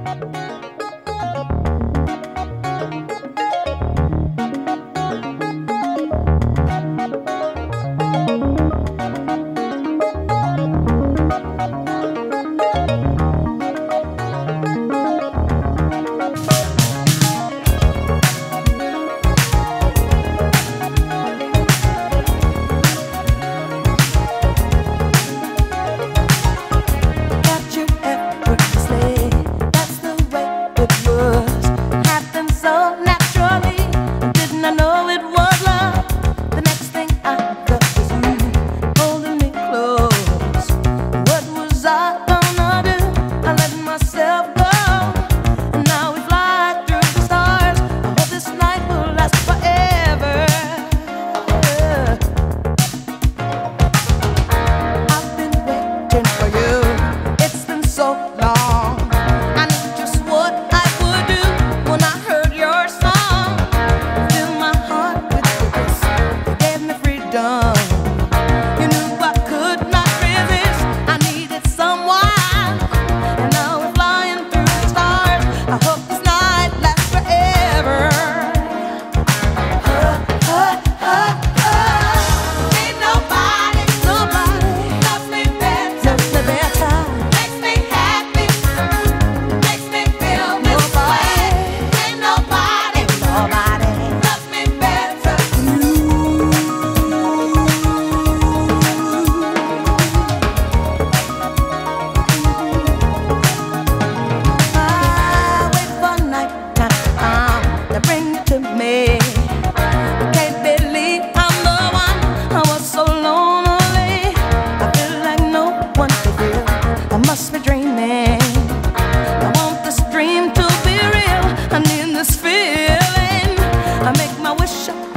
Thank 上。